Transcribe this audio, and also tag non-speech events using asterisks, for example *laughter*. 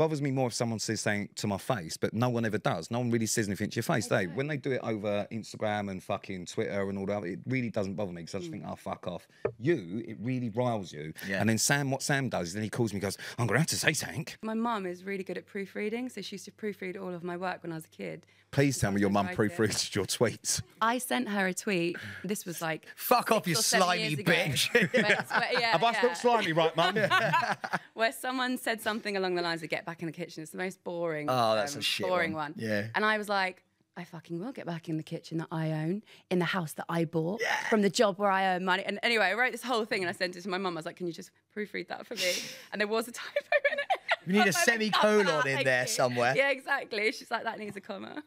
bothers me more if someone says something to my face, but no one ever does. No one really says anything to your face. They when they do it over Instagram and fucking Twitter and all that, it really doesn't bother me because I just mm. think, oh fuck off. You, it really riles you. Yeah. And then Sam, what Sam does is then he calls me, and goes, I'm gonna have to say something. My mum is really good at proofreading, so she used to proofread all of my work when I was a kid. Please tell me your mum Sometimes proofreads your tweets. I sent her a tweet. This was like *laughs* Fuck off, you slimy years ago, bitch. where- *laughs* where- yeah, Have I yeah. spelled slimy right, mum? *laughs* where someone said something along the lines of "get back in the kitchen." It's the most boring. Oh, that's um, a shit boring one. one. Yeah. And I was like, I fucking will get back in the kitchen that I own, in the house that I bought, from the job where I earn money. And anyway, I wrote this whole thing and I sent it to my mum. I was like, Can you just proofread that for me? *laughs* And there was a typo in it. We need a *laughs* like, semicolon *laughs* in there somewhere. Yeah, exactly. She's like, That needs a comma.